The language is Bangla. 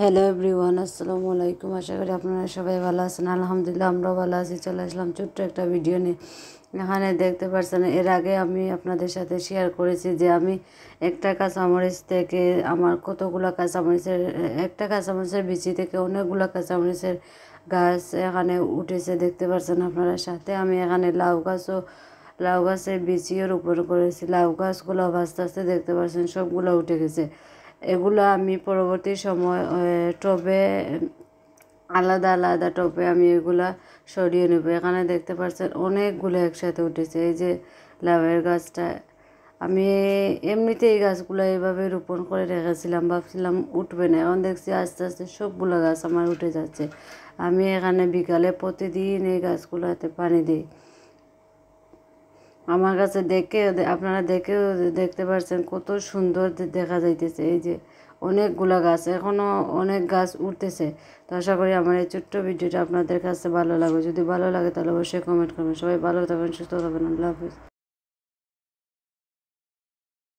হ্যালো এভরিওয়ান আসসালামু আলাইকুম আশা করি আপনারা সবাই ভালো আছেন। আলহামদুলিল্লাহ, আমরাও ভালো আছি। চলে আসলাম ছোট্ট একটা ভিডিও নিয়ে। এখানে দেখতে পাচ্ছেন এর আগে আমি আপনাদের সাথে শেয়ার করেছি যে আমি একটা কাঁচামরিচ থেকে আমার কতগুলো কাঁচামরিচের একটা কাঁচামরিচের বিচি থেকে অনেকগুলো কাঁচামরিচের গাছ এখানে উঠেছে। দেখতে পাচ্ছেন আপনারা সাথে। আমি এখানে লাউ গাছও, লাউ গাছের বিচিও রোপণ করেছি। লাউ গাছগুলো আস্তে আস্তে দেখতে পাচ্ছেন সবগুলো উঠে গেছে। এগুলো আমি পরবর্তী সময় টবে, আলাদা আলাদা টবে আমি এগুলা সরিয়ে নেব। এখানে দেখতে পাচ্ছেন অনেকগুলো একসাথে উঠেছে। এই যে লাভের গাছটা, আমি এমনিতে এই গাছগুলো এইভাবে রোপণ করে রেখেছিলাম, ভাবছিলাম উঠবে না। এখন দেখছি আস্তে আস্তে সবগুলো গাছ আমার উঠে যাচ্ছে। আমি এখানে বিকালে প্রতিদিন এই গাছগুলোতে পানি দিই। আমার কাছে দেখে, আপনারা দেখেও দেখতে পারছেন কত সুন্দর দেখা যাইতেছে। এই যে অনেকগুলা গাছ এখনও অনেক গাছ উঠতেছে। তো আশা করি আমার এই ছোট্ট ভিডিওটা আপনাদের কাছে ভালো লাগবে। যদি ভালো লাগে তাহলে অবশ্যই কমেন্ট করবেন। সবাই ভালো থাকবেন, সুস্থ থাকবেন। আল্লাহ হাফিজ।